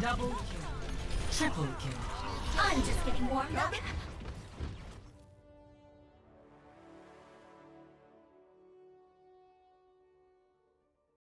Double kill. Triple kill. I'm just getting warmed up.